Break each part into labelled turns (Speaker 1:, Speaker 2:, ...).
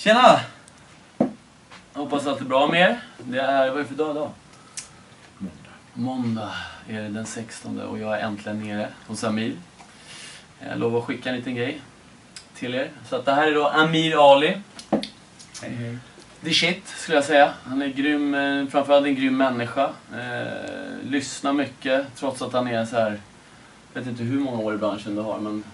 Speaker 1: Tjena! Hoppas allt är bra med er. Det är, vad är det för dag idag? Måndag är det den 16 och jag är äntligen nere hos Amir. Jag lovar att skicka en liten grej till er. Så att det här är då Amir Ali.
Speaker 2: Hej hej.
Speaker 1: The shit skulle jag säga. Han är grym, eh, framförallt en grym människa. Eh, lyssnar mycket trots att han är så här. Jag vet inte hur många år i branschen du har men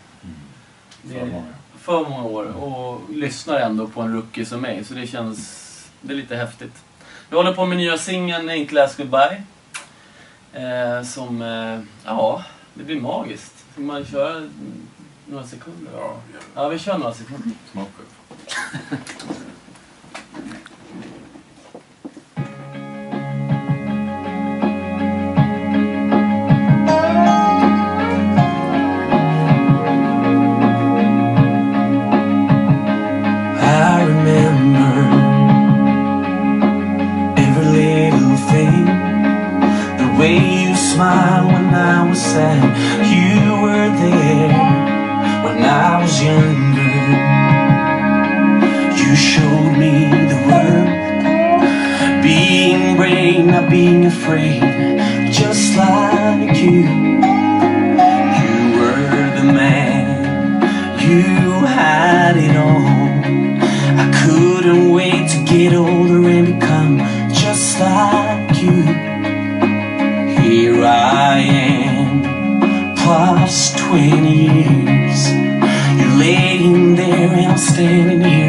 Speaker 2: För många.
Speaker 1: För många år och lyssnar ändå på en rookie som mig. Så det känns... Det är lite häftigt. Vi håller på med nya singeln Ain't Last Goodbye. Eh, som... Eh, ja, det blir magiskt. Ska man köra några sekunder?
Speaker 2: Ja,
Speaker 1: Ja, vi kör några sekunder.
Speaker 2: smaka.
Speaker 3: way you smiled when I was sad. You were there when I was younger. You showed me the world. Being brave, not being afraid. Just like you. You were the man. You had it all. I couldn't wait to get older 20 years. You're laying there and I'm standing here,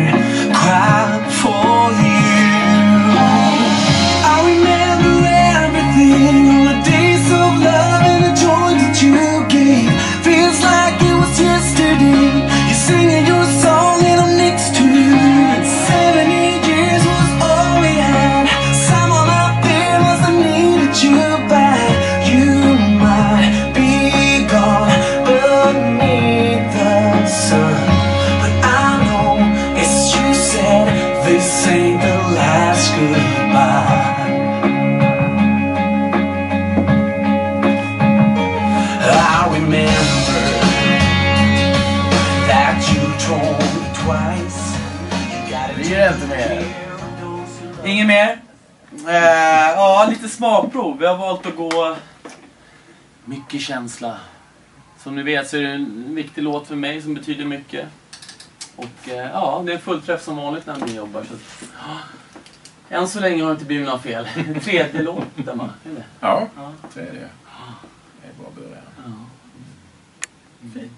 Speaker 1: Det är inte mer. Inget mer? Eh, ja, lite smakprov. Vi har valt att gå mycket känsla. Som ni vet så är det en viktig låt för mig som betyder mycket. Och eh, ja, det är fullträff som vanligt när vi jobbar. Så att, ja. Än så länge har det inte blivit några fel. Tredje låten va?
Speaker 2: Ja,
Speaker 1: Ja.
Speaker 2: tredje. Det är bra början.
Speaker 1: ja. Fint.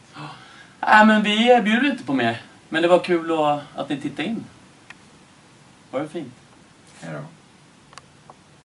Speaker 1: Nej men vi bjuder inte på mer. Men det var kul att, att ni tittade in. Ha det fint?
Speaker 2: Hej då.